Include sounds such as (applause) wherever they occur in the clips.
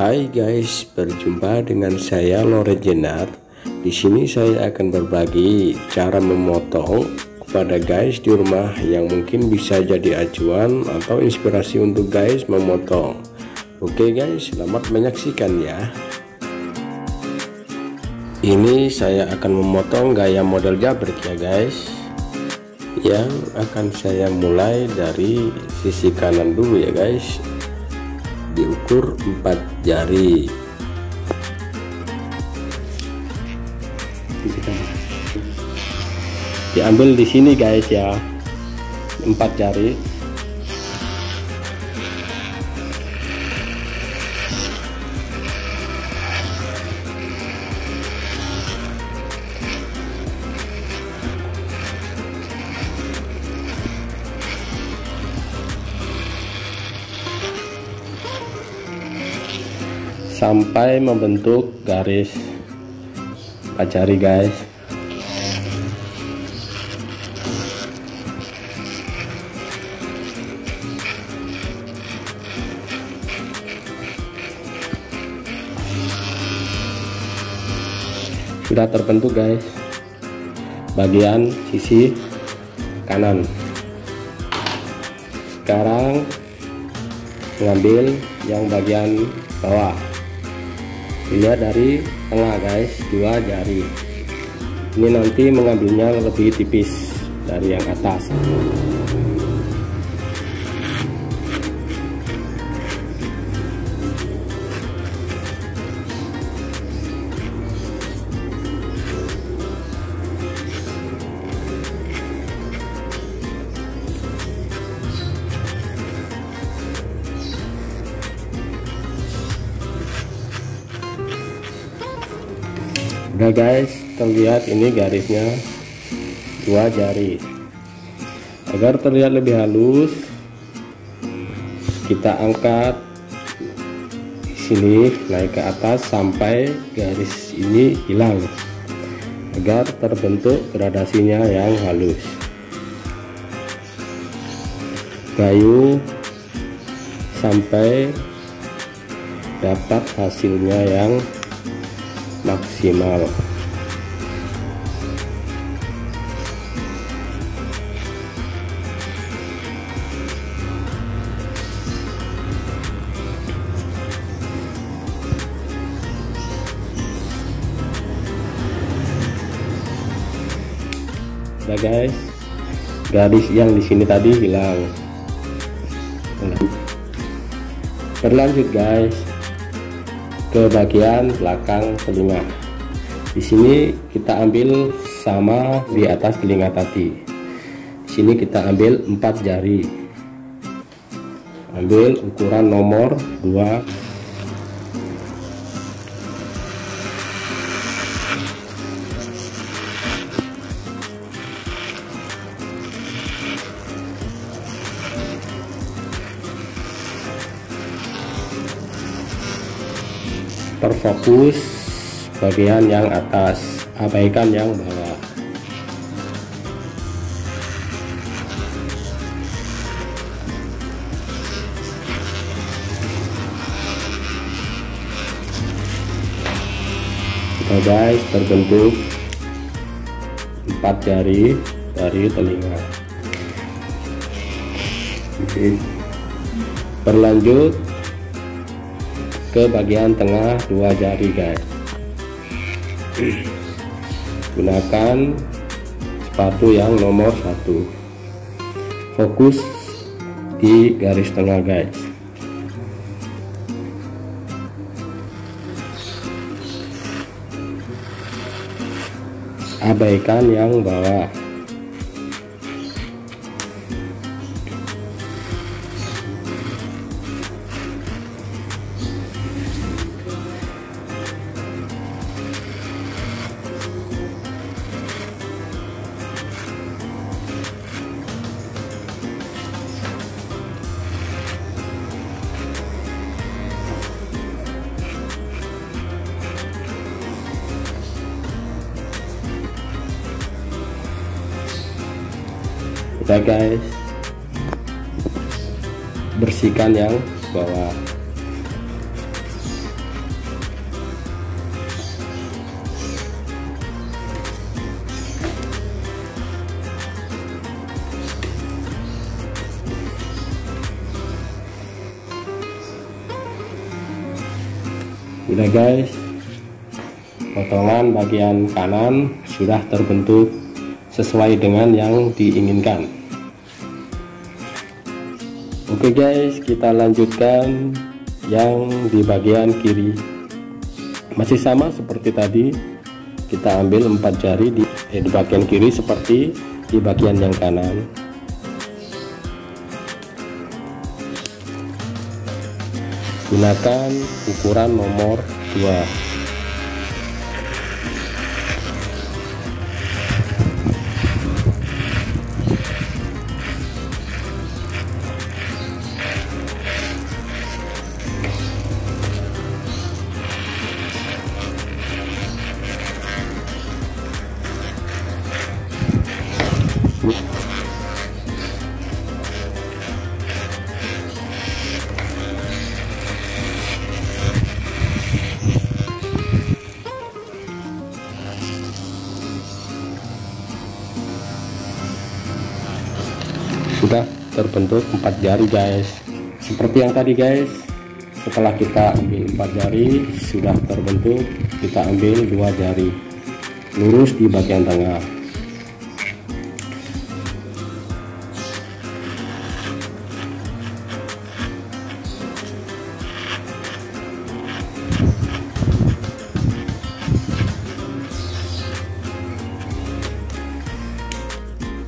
Hai guys, berjumpa dengan saya Lorejenar. Di sini saya akan berbagi cara memotong kepada guys di rumah yang mungkin bisa jadi acuan atau inspirasi untuk guys memotong. Oke guys, selamat menyaksikan ya. Ini saya akan memotong gaya model jabrik ya guys. Yang akan saya mulai dari sisi kanan dulu ya guys diukur 4 jari. Diambil di sini guys ya. 4 jari sampai membentuk garis. Pacari guys. Sudah terbentuk guys. Bagian sisi kanan. Sekarang mengambil yang bagian bawah dilihat dari tengah guys. Dua jari. Ini nanti mengambilnya lebih tipis dari yang atas udah guys. Terlihat ini garisnya dua jari. Agar terlihat lebih halus kita angkat sini naik ke atas sampai garis ini hilang. Agar terbentuk gradasinya yang halus. Kayu sampai dapat hasilnya yang maksimal. Nah guys. Garis yang di sini tadi hilang. Berlanjut guys ke bagian belakang telinga. Di sini kita ambil sama di atas telinga tadi. Di sini kita ambil empat jari. Ambil ukuran nomor 2 terfokus bagian yang atas abaikan yang bawah. Kita guys terbentuk empat jari dari telinga. Berlanjut ke bagian tengah dua jari guys. Gunakan sepatu yang nomor satu. Fokus di garis tengah guys. Abaikan yang bawah kita guys. Bersihkan yang bawah. Udah guys. Potongan bagian kanan sudah terbentuk sesuai dengan yang diinginkan oke guys kita lanjutkan yang di bagian kiri. Masih sama seperti tadi. Kita ambil empat jari di, eh, di bagian kiri seperti di bagian yang kanan. Gunakan ukuran nomor 2 terbentuk empat jari guys. Seperti yang tadi guys setelah kita ambil empat jari sudah terbentuk kita ambil dua jari. Lurus di bagian tengah.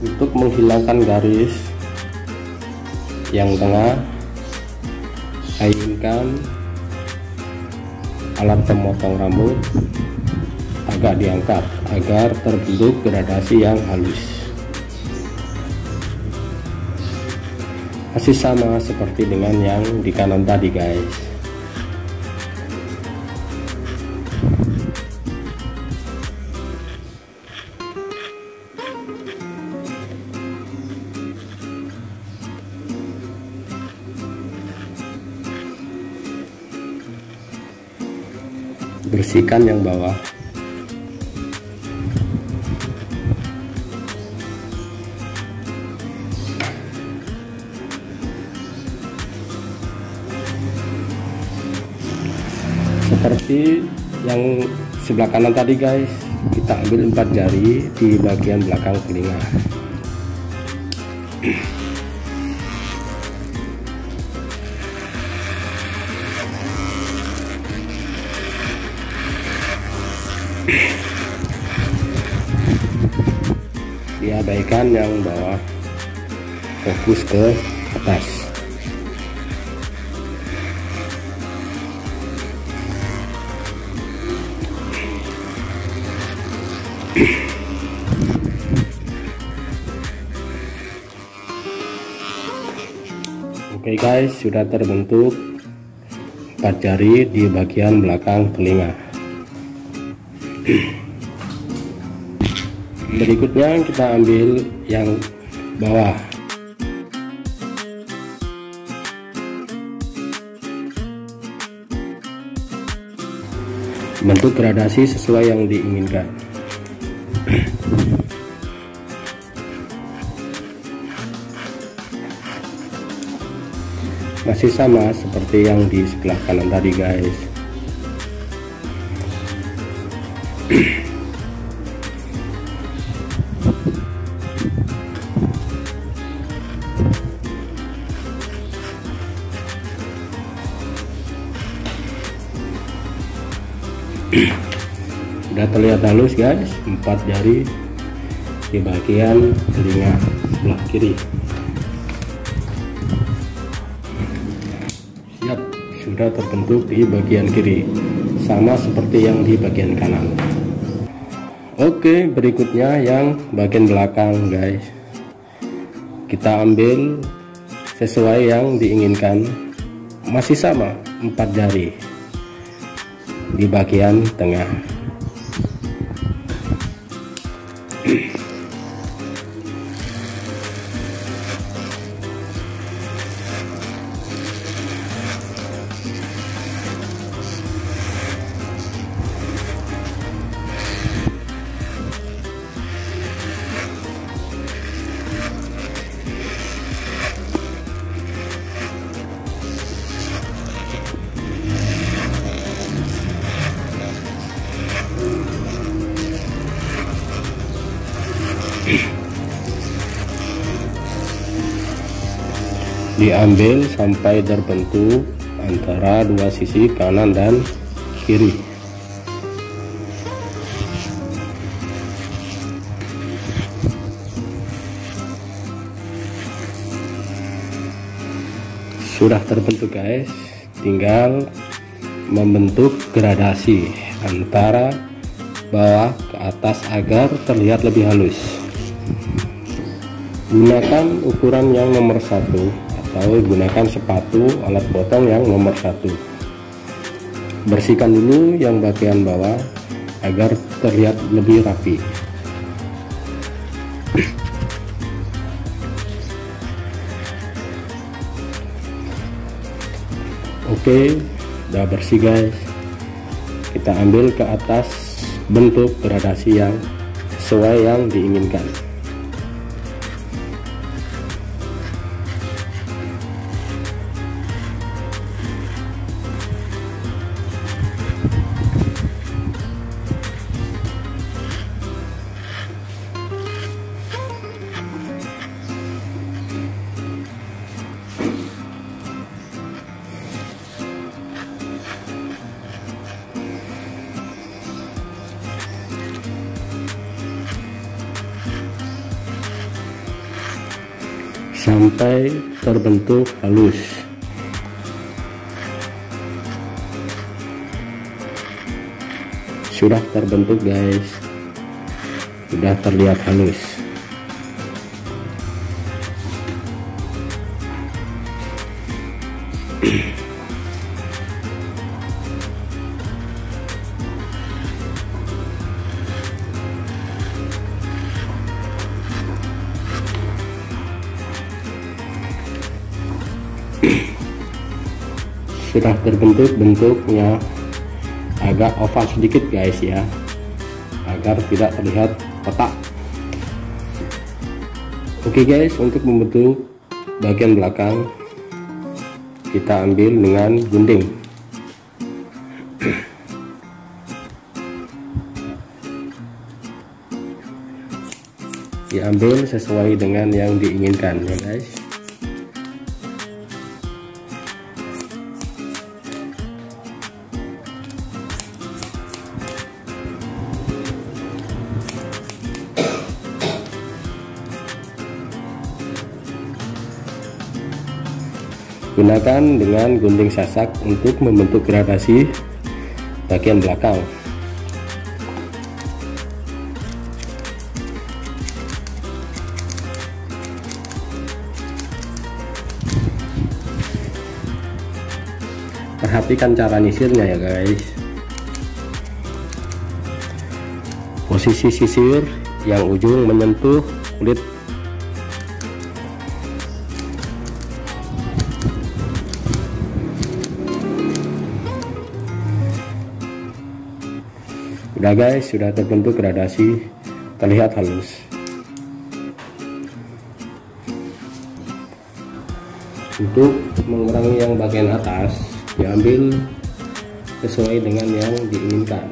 Untuk menghilangkan garis yang tengah ayunkan alat pemotong rambut agak diangkat agar terbentuk gradasi yang halus. Masih sama seperti dengan yang di kanan tadi guys bersihkan yang bawah. Seperti yang sebelah kanan tadi guys kita ambil empat jari di bagian belakang telinga (clears throat) diabaikan yang bawah fokus ke atas Oke okay guys, sudah terbentuk empat jari di bagian belakang telinga. Berikutnya kita ambil yang bawah. Bentuk gradasi sesuai yang diinginkan. Masih sama seperti yang di sebelah kanan tadi guys (clears throat) sudah terlihat halus guys. Empat jari di bagian telinga sebelah kiri. Siap sudah terbentuk di bagian kiri sama seperti yang di bagian kanan. Oke berikutnya yang bagian belakang guys. Kita ambil sesuai yang diinginkan. Masih sama empat jari di bagian tengah diambil sampai terbentuk antara dua sisi kanan dan kiri. Sudah terbentuk guys. Tinggal membentuk gradasi antara bawah ke atas agar terlihat lebih halus gunakan ukuran yang nomor satu atau gunakan sepatu alat potong yang nomor satu. Bersihkan dulu yang bagian bawah agar terlihat lebih rapi. Oke udah bersih guys. Kita ambil ke atas bentuk gradasi yang sesuai yang diinginkan sampai terbentuk halus. Sudah terbentuk guys. Sudah terlihat halus sudah terbentuk bentuknya agak oval sedikit guys ya agar tidak terlihat kotak. Oke okay guys untuk membentuk bagian belakang kita ambil dengan gunting. (clears throat) Diambil sesuai dengan yang diinginkan ya guys gunakan dengan gunting sasak untuk membentuk gradasi bagian belakang. Perhatikan cara nyisirnya ya guys. Posisi sisir yang ujung menyentuh kulit udah guys sudah terbentuk gradasi terlihat halus. Untuk mengurangi yang bagian atas diambil sesuai dengan yang diinginkan.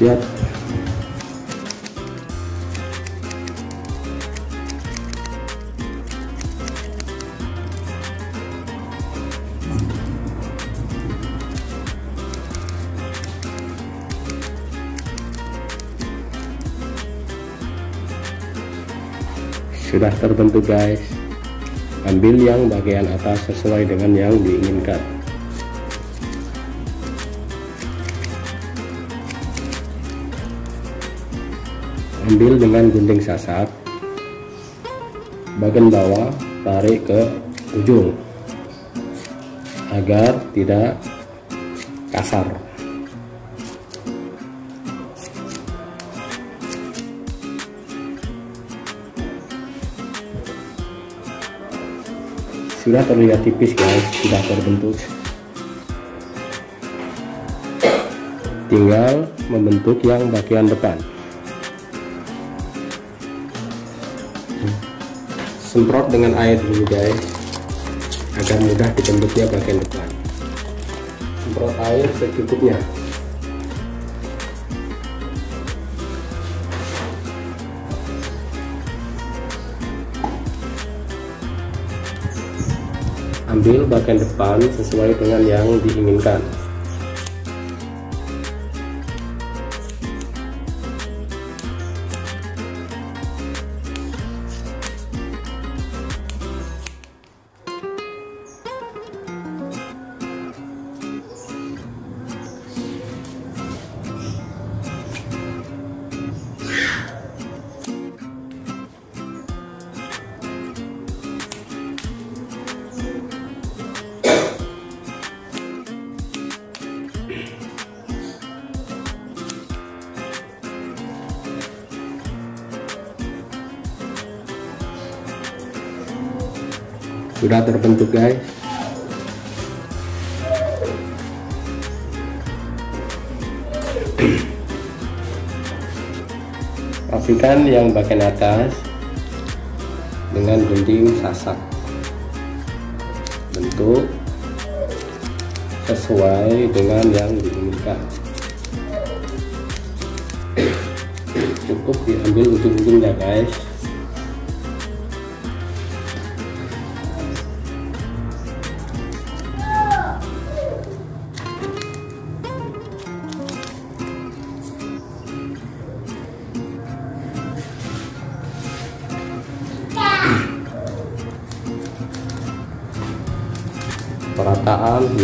Siap sudah terbentuk guys. Ambil yang bagian atas sesuai dengan yang diinginkan. Ambil dengan gunting sasat bagian bawah tarik ke ujung agar tidak kasar sudah terlihat tipis guys. Sudah terbentuk. Tinggal membentuk yang bagian depan. Semprot dengan air dulu guys. Agar mudah dibentuknya bagian depan. Semprot air secukupnya ambil bagian depan sesuai dengan yang diinginkan sudah terbentuk guys. (clears throat) Rapikan yang bagian atas dengan gunting sasak. Bentuk sesuai dengan yang diinginkan. (clears throat) Cukup diambil ujung-ujungnya guys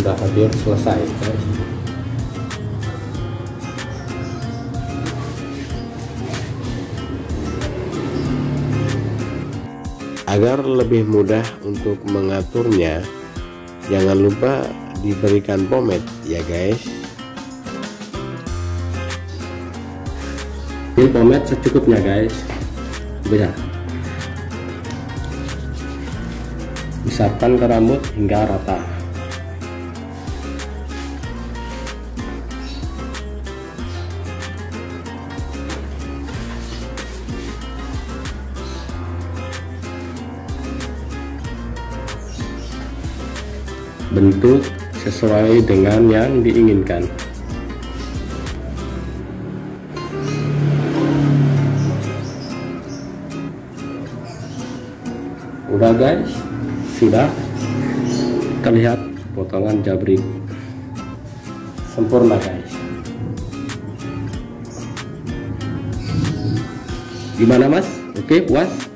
sudah hampir selesai guys. Agar lebih mudah untuk mengaturnya jangan lupa diberikan pomade ya guys. Ini pomade secukupnya guys. Bisa. Usapkan ke rambut hingga rata bentuk sesuai dengan yang diinginkan. Udah guys? Sudah? Terlihat potongan jabrik. Sempurna guys. Gimana mas? Oke puas